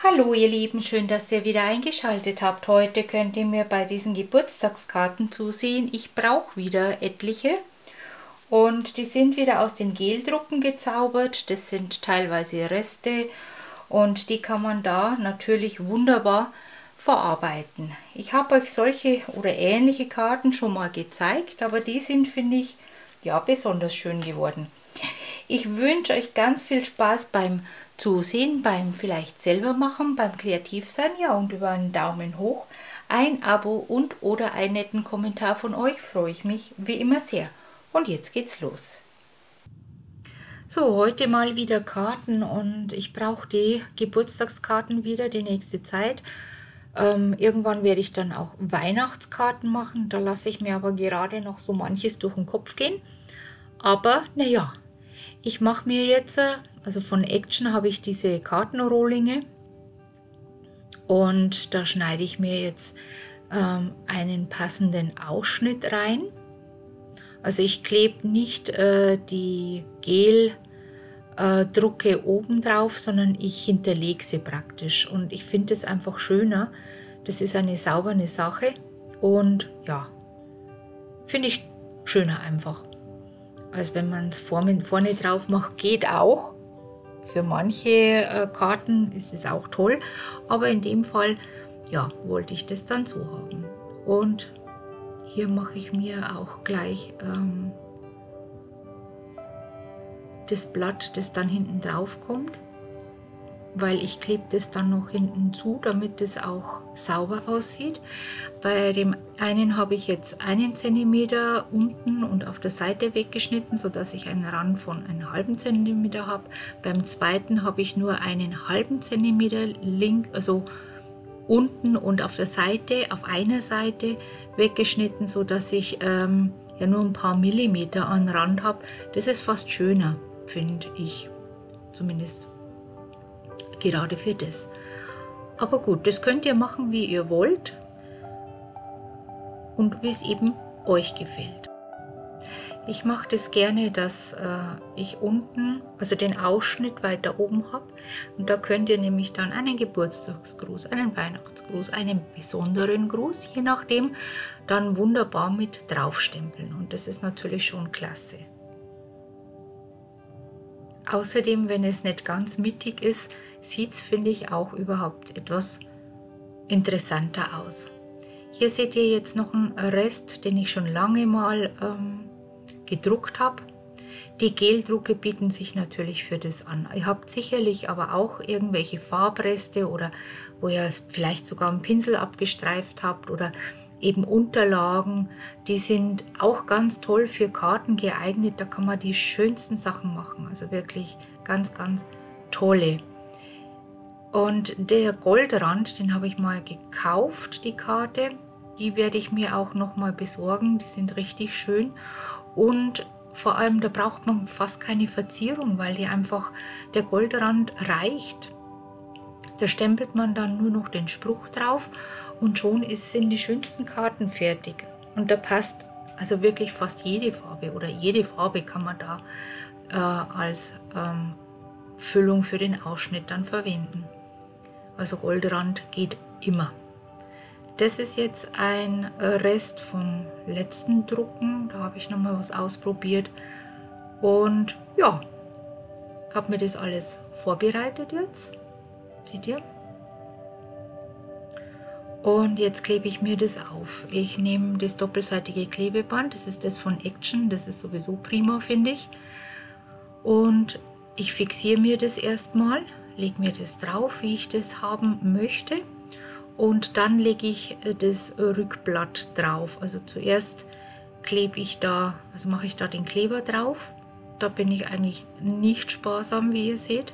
Hallo ihr Lieben, schön, dass ihr wieder eingeschaltet habt. Heute könnt ihr mir bei diesen Geburtstagskarten zusehen. Ich brauche wieder etliche und die sind wieder aus den Geldrucken gezaubert. Das sind teilweise Reste und die kann man da natürlich wunderbar verarbeiten. Ich habe euch solche oder ähnliche Karten schon mal gezeigt, aber die sind, finde ich, ja besonders schön geworden. Ich wünsche euch ganz viel Spaß beim Zusehen, beim vielleicht selber machen, beim Kreativsein, ja und über einen Daumen hoch, ein Abo und oder einen netten Kommentar von euch freue ich mich wie immer sehr. Und jetzt geht's los. So, heute mal wieder Karten und ich brauche die Geburtstagskarten wieder die nächste Zeit. Ähm, irgendwann werde ich dann auch Weihnachtskarten machen, da lasse ich mir aber gerade noch so manches durch den Kopf gehen. Aber naja, ich mache mir jetzt äh, also von Action habe ich diese Kartenrohlinge und da schneide ich mir jetzt ähm, einen passenden Ausschnitt rein. Also ich klebe nicht äh, die Geldrucke äh, oben drauf, sondern ich hinterlege sie praktisch und ich finde es einfach schöner. Das ist eine saubere Sache und ja, finde ich schöner einfach. Als wenn man es vorne, vorne drauf macht, geht auch. Für manche äh, Karten ist es auch toll, aber in dem Fall ja, wollte ich das dann so haben. Und hier mache ich mir auch gleich ähm, das Blatt, das dann hinten drauf kommt weil ich klebe das dann noch hinten zu, damit es auch sauber aussieht. Bei dem einen habe ich jetzt einen Zentimeter unten und auf der Seite weggeschnitten, sodass ich einen Rand von einem halben Zentimeter habe. Beim zweiten habe ich nur einen halben Zentimeter link, also unten und auf der Seite, auf einer Seite weggeschnitten, sodass ich ähm, ja nur ein paar Millimeter an Rand habe. Das ist fast schöner, finde ich zumindest gerade für das. Aber gut, das könnt ihr machen, wie ihr wollt und wie es eben euch gefällt. Ich mache das gerne, dass äh, ich unten, also den Ausschnitt weiter oben habe. Und da könnt ihr nämlich dann einen Geburtstagsgruß, einen Weihnachtsgruß, einen besonderen Gruß, je nachdem, dann wunderbar mit draufstempeln. Und das ist natürlich schon klasse. Außerdem, wenn es nicht ganz mittig ist, sieht es, finde ich, auch überhaupt etwas interessanter aus. Hier seht ihr jetzt noch einen Rest, den ich schon lange mal ähm, gedruckt habe. Die Geldrucke bieten sich natürlich für das an. Ihr habt sicherlich aber auch irgendwelche Farbreste oder wo ihr vielleicht sogar einen Pinsel abgestreift habt oder eben Unterlagen, die sind auch ganz toll für Karten geeignet. Da kann man die schönsten Sachen machen. Also wirklich ganz, ganz tolle. Und der Goldrand, den habe ich mal gekauft, die Karte. Die werde ich mir auch noch mal besorgen. Die sind richtig schön. Und vor allem, da braucht man fast keine Verzierung, weil die einfach, der Goldrand reicht. Da stempelt man dann nur noch den Spruch drauf und schon sind die schönsten Karten fertig. Und da passt also wirklich fast jede Farbe oder jede Farbe kann man da äh, als ähm, Füllung für den Ausschnitt dann verwenden. Also Goldrand geht immer. Das ist jetzt ein Rest vom letzten Drucken. Da habe ich nochmal was ausprobiert. Und ja, habe mir das alles vorbereitet jetzt. Seht ihr? Und jetzt klebe ich mir das auf. Ich nehme das doppelseitige Klebeband, das ist das von Action, das ist sowieso prima, finde ich. Und ich fixiere mir das erstmal, lege mir das drauf, wie ich das haben möchte. Und dann lege ich äh, das Rückblatt drauf. Also zuerst klebe ich da, also mache ich da den Kleber drauf. Da bin ich eigentlich nicht sparsam, wie ihr seht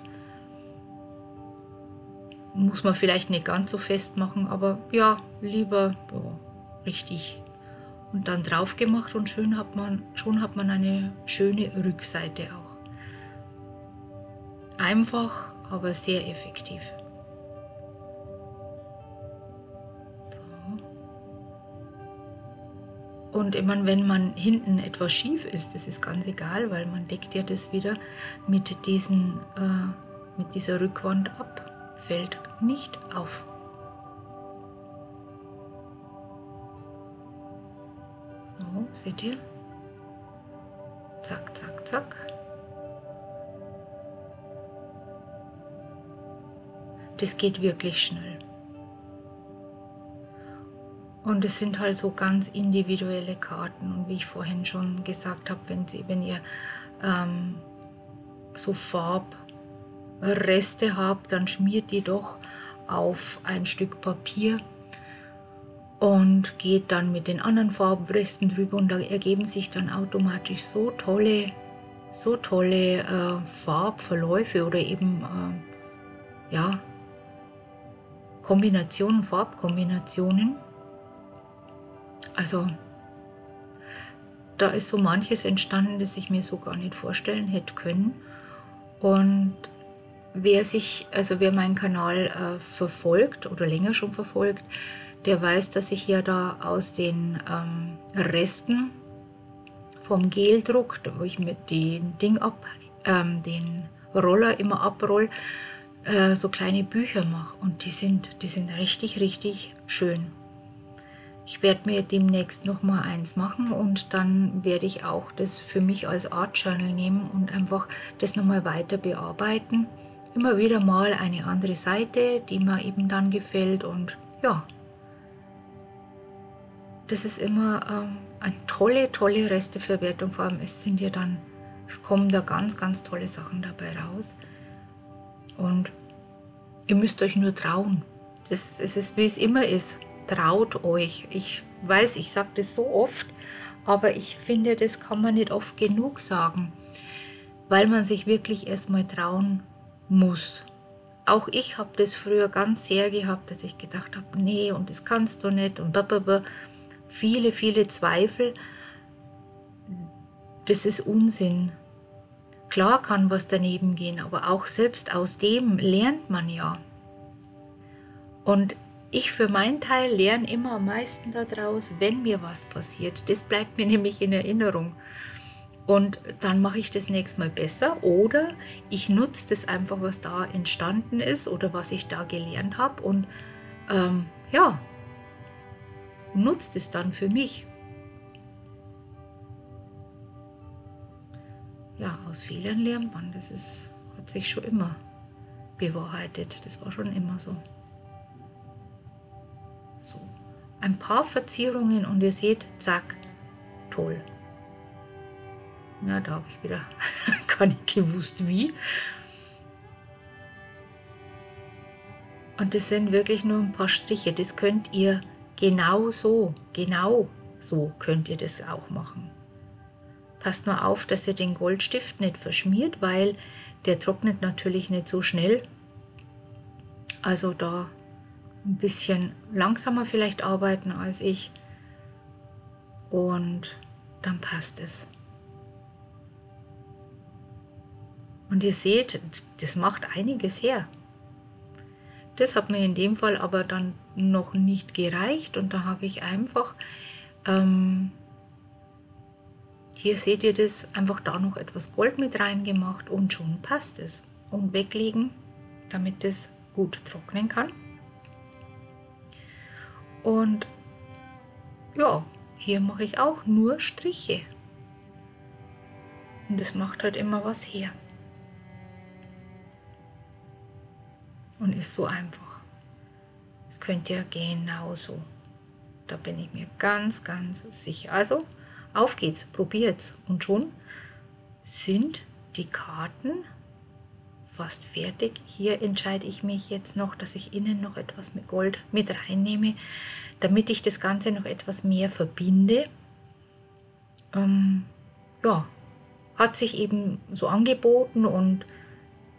muss man vielleicht nicht ganz so fest machen, aber ja, lieber ja, richtig. Und dann drauf gemacht und schön hat man, schon hat man eine schöne Rückseite auch. Einfach, aber sehr effektiv. Und ich wenn man hinten etwas schief ist, das ist ganz egal, weil man deckt ja das wieder mit, diesen, äh, mit dieser Rückwand ab. fällt nicht auf. So, seht ihr? Zack, zack, zack. Das geht wirklich schnell. Und es sind halt so ganz individuelle Karten. Und wie ich vorhin schon gesagt habe, wenn, Sie, wenn ihr ähm, so Farbreste habt, dann schmiert die doch auf ein Stück Papier und geht dann mit den anderen Farbresten drüber und da ergeben sich dann automatisch so tolle, so tolle äh, Farbverläufe oder eben äh, ja, Kombinationen, Farbkombinationen. Also da ist so manches entstanden, das ich mir so gar nicht vorstellen hätte können. Und wer sich, also wer meinen Kanal äh, verfolgt oder länger schon verfolgt, der weiß, dass ich ja da aus den ähm, Resten vom Geldruck, wo ich mit den Ding ab, ähm, den Roller immer abroll, äh, so kleine Bücher mache. Und die sind, die sind richtig, richtig schön. Ich werde mir demnächst noch mal eins machen und dann werde ich auch das für mich als Art Journal nehmen und einfach das noch mal weiter bearbeiten. Immer wieder mal eine andere Seite, die mir eben dann gefällt und ja, das ist immer ähm, eine tolle, tolle Resteverwertung. Vor allem es sind ja dann, es kommen da ganz, ganz tolle Sachen dabei raus. Und ihr müsst euch nur trauen. Das, es ist, wie es immer ist traut euch. Ich weiß, ich sage das so oft, aber ich finde, das kann man nicht oft genug sagen, weil man sich wirklich erstmal trauen muss. Auch ich habe das früher ganz sehr gehabt, dass ich gedacht habe, nee, und das kannst du nicht und blablabla. viele, viele Zweifel. Das ist Unsinn. Klar kann was daneben gehen, aber auch selbst aus dem lernt man ja. Und ich für meinen Teil lerne immer am meisten daraus, wenn mir was passiert. Das bleibt mir nämlich in Erinnerung. Und dann mache ich das nächste Mal besser oder ich nutze das einfach, was da entstanden ist oder was ich da gelernt habe und ähm, ja, nutze das dann für mich. Ja, aus Fehlern lernt man. Das ist, hat sich schon immer bewahrheitet. Das war schon immer so. So, ein paar Verzierungen und ihr seht, zack, toll. Ja, da habe ich wieder gar nicht gewusst, wie. Und das sind wirklich nur ein paar Striche. Das könnt ihr genau so, genau so könnt ihr das auch machen. Passt nur auf, dass ihr den Goldstift nicht verschmiert, weil der trocknet natürlich nicht so schnell. Also da ein bisschen langsamer vielleicht arbeiten als ich und dann passt es. Und ihr seht, das macht einiges her. Das hat mir in dem Fall aber dann noch nicht gereicht und da habe ich einfach, ähm, hier seht ihr das, einfach da noch etwas Gold mit reingemacht und schon passt es. Und weglegen, damit es gut trocknen kann. Und ja, hier mache ich auch nur Striche. Und es macht halt immer was her. Und ist so einfach. Das könnt ihr genauso. Da bin ich mir ganz, ganz sicher. Also, auf geht's, probiert's. Und schon sind die Karten fast fertig. Hier entscheide ich mich jetzt noch, dass ich innen noch etwas mit Gold mit reinnehme, damit ich das Ganze noch etwas mehr verbinde. Ähm, ja, hat sich eben so angeboten und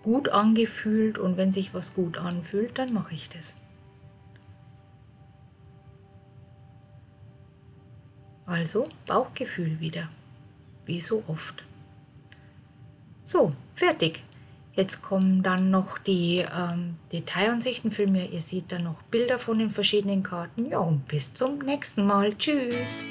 gut angefühlt und wenn sich was gut anfühlt, dann mache ich das. Also Bauchgefühl wieder, wie so oft. So, fertig. Jetzt kommen dann noch die ähm, Detailansichten für mir. Ihr seht dann noch Bilder von den verschiedenen Karten. Ja, und bis zum nächsten Mal. Tschüss.